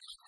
you